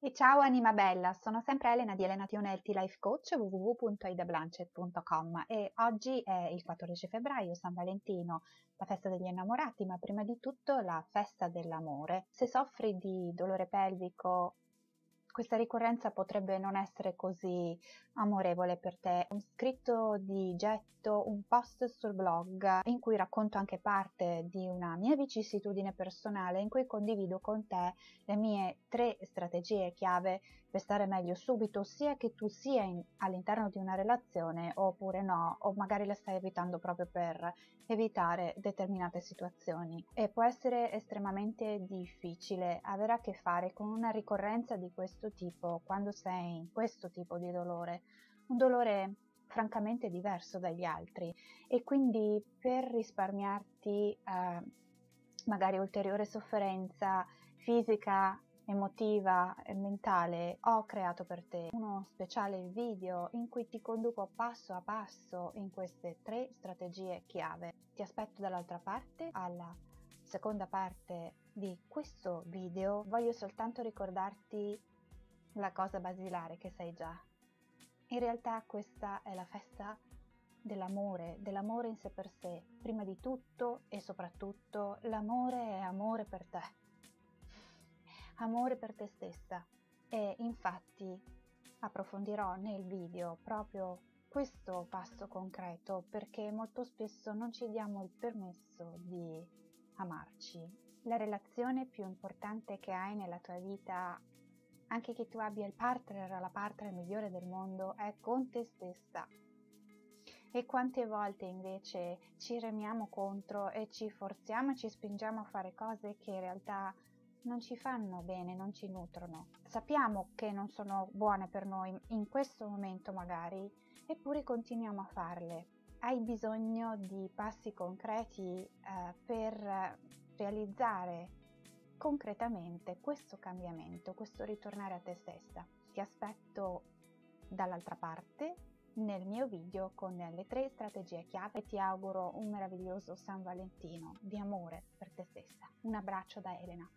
E ciao anima bella, sono sempre Elena di Elena Tione Healthy Life Coach www.aidablanchet.com e oggi è il 14 febbraio, San Valentino, la festa degli innamorati, ma prima di tutto la festa dell'amore. Se soffri di dolore pelvico questa ricorrenza potrebbe non essere così amorevole per te. Un scritto di getto, un post sul blog in cui racconto anche parte di una mia vicissitudine personale in cui condivido con te le mie tre strategie chiave per stare meglio subito, sia che tu sia in, all'interno di una relazione oppure no, o magari la stai evitando proprio per evitare determinate situazioni. E può essere estremamente difficile avere a che fare con una ricorrenza di questo tipo quando sei in questo tipo di dolore, un dolore francamente diverso dagli altri e quindi per risparmiarti eh, magari ulteriore sofferenza fisica emotiva e mentale ho creato per te uno speciale video in cui ti conduco passo a passo in queste tre strategie chiave. Ti aspetto dall'altra parte alla seconda parte di questo video. Voglio soltanto ricordarti la cosa basilare che sai già. In realtà questa è la festa dell'amore, dell'amore in sé per sé. Prima di tutto e soprattutto l'amore è amore per te amore per te stessa e infatti approfondirò nel video proprio questo passo concreto perché molto spesso non ci diamo il permesso di amarci. La relazione più importante che hai nella tua vita, anche che tu abbia il partner o la partner migliore del mondo, è con te stessa. E quante volte invece ci remiamo contro e ci forziamo e ci spingiamo a fare cose che in realtà non ci fanno bene, non ci nutrono. Sappiamo che non sono buone per noi in questo momento magari, eppure continuiamo a farle. Hai bisogno di passi concreti eh, per realizzare concretamente questo cambiamento, questo ritornare a te stessa. Ti aspetto dall'altra parte nel mio video con le tre strategie chiave e ti auguro un meraviglioso San Valentino di amore per te stessa. Un abbraccio da Elena.